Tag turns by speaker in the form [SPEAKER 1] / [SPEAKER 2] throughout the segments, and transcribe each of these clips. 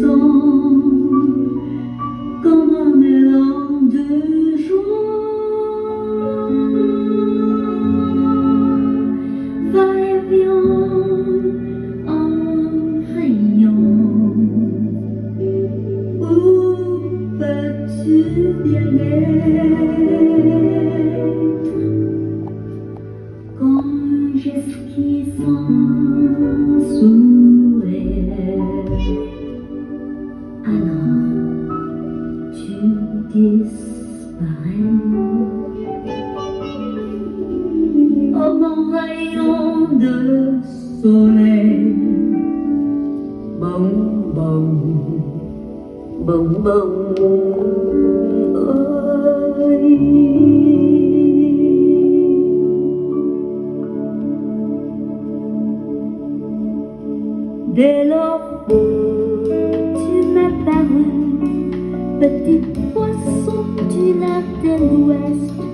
[SPEAKER 1] som. rayons de soleil bồng bồng bồng bồng ơi. Dès lors tu petit poisson tu l'as de l'ouest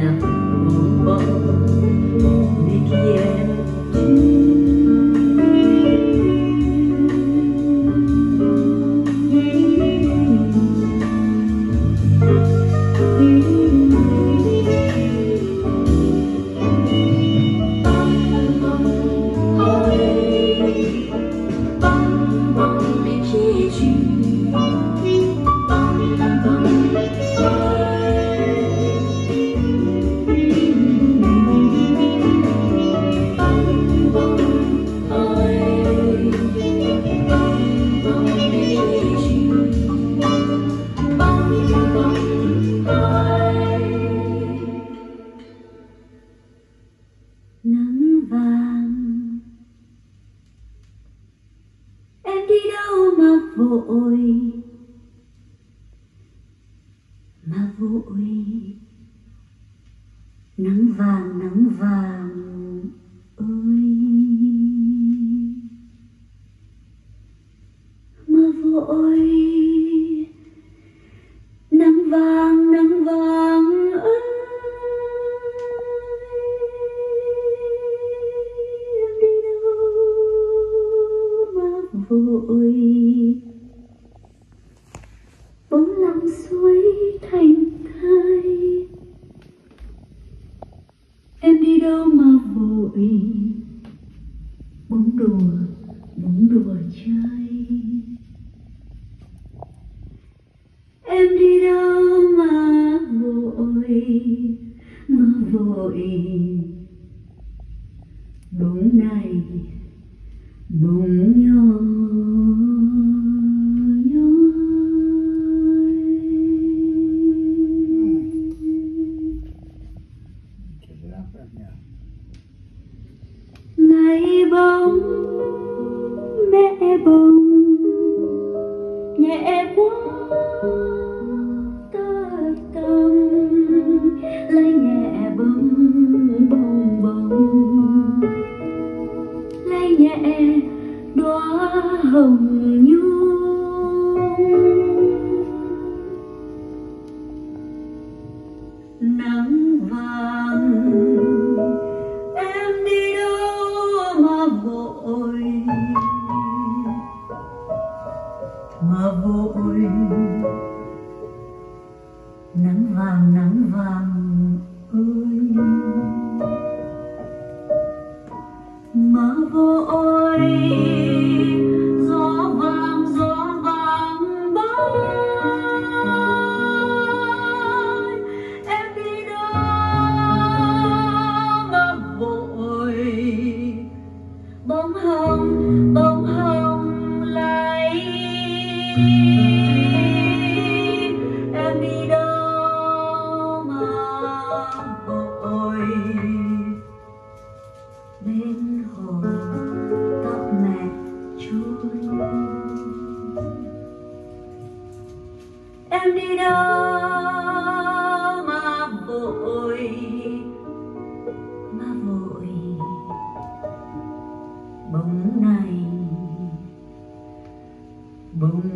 [SPEAKER 1] man. vội mà vội nắng vàng nắng vàng. mơ vội. Bóng này bóng nhỏ ngày bóng mẹ bóng nhẹ quá. Hồng nhung nắng vàng, em đi đâu mà vội? Mà vội. Nắng vàng nắng vàng ơi. Em đi đâu mà vội bên hồ tóc em đi đâu mà vội mà vội bóng này bóng